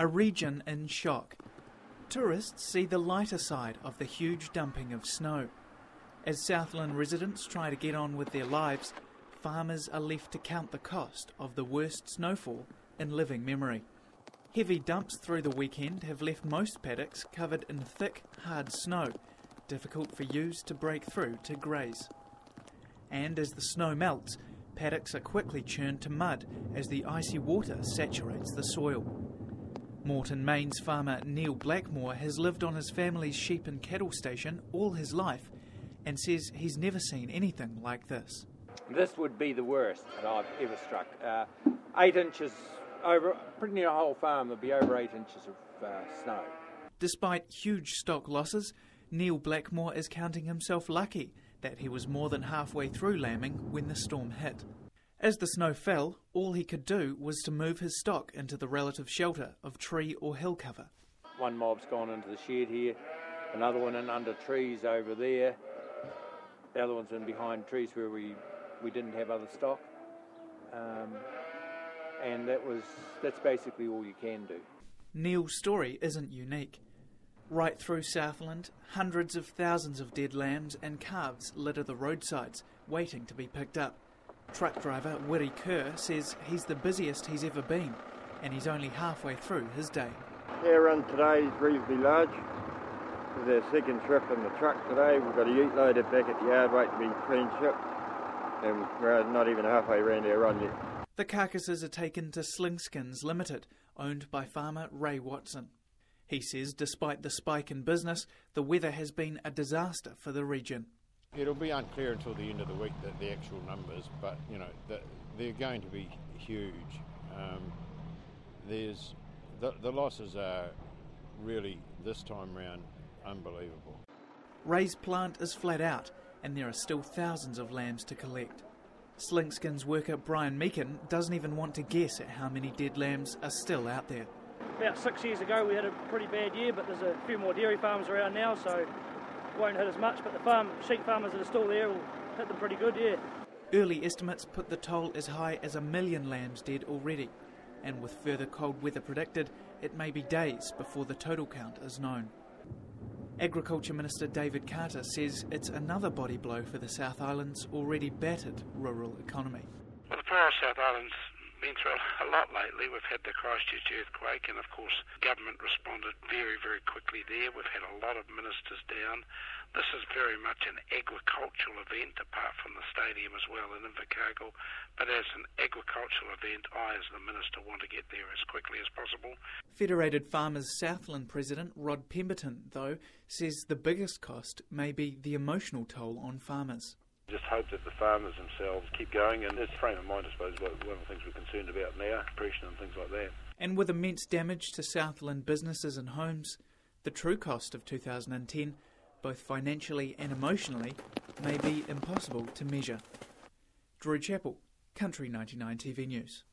A region in shock. Tourists see the lighter side of the huge dumping of snow. As Southland residents try to get on with their lives, farmers are left to count the cost of the worst snowfall in living memory. Heavy dumps through the weekend have left most paddocks covered in thick, hard snow, difficult for ewes to break through to graze. And as the snow melts, paddocks are quickly churned to mud as the icy water saturates the soil. Morton Mains farmer Neil Blackmore has lived on his family's sheep and cattle station all his life and says he's never seen anything like this. This would be the worst that I've ever struck. Uh, eight inches over, pretty near a whole farm, there'd be over eight inches of uh, snow. Despite huge stock losses, Neil Blackmore is counting himself lucky that he was more than halfway through lambing when the storm hit. As the snow fell, all he could do was to move his stock into the relative shelter of tree or hill cover. One mob's gone into the shed here, another one in under trees over there, the other one's in behind trees where we, we didn't have other stock. Um, and that was that's basically all you can do. Neil's story isn't unique. Right through Southland, hundreds of thousands of dead lambs and calves litter the roadsides, waiting to be picked up. Truck driver Willie Kerr says he's the busiest he's ever been, and he's only halfway through his day. Our run today is reasonably large. It's our second trip in the truck today. We've got a ute loaded back at the yard waiting to be clean shipped, and we're not even halfway around our run yet. The carcasses are taken to Slinkskins Limited, owned by farmer Ray Watson. He says despite the spike in business, the weather has been a disaster for the region. It'll be unclear until the end of the week that the actual numbers, but you know the, they're going to be huge. Um, there's the, the losses are really this time round unbelievable. Ray's plant is flat out, and there are still thousands of lambs to collect. Slinkskins worker Brian Meakin doesn't even want to guess at how many dead lambs are still out there. About six years ago, we had a pretty bad year, but there's a few more dairy farms around now, so it won't hit as much. But the farm sheep farmers that are still there will hit them pretty good, yeah. Early estimates put the toll as high as a million lambs dead already, and with further cold weather predicted, it may be days before the total count is known. Agriculture Minister David Carter says it's another body blow for the South Island's already battered rural economy. Well, the poor South Island's been through a lot lately. We've had the Christchurch earthquake, and of course, government responded very, very quickly there. We've had a lot of ministers down. This is very much an agricultural event, apart from the stadium as well in Invercargill. But as an agricultural event, I, as the minister, want to get there as quickly as possible. Federated Farmers Southland President Rod Pemberton, though, says the biggest cost may be the emotional toll on farmers. Just hope that the farmers themselves keep going, and this frame of mind, I suppose, one of the things we're concerned about now, depression and things like that. And with immense damage to Southland businesses and homes, the true cost of 2010 both financially and emotionally, may be impossible to measure. Drew Chappell, Country 99 TV News.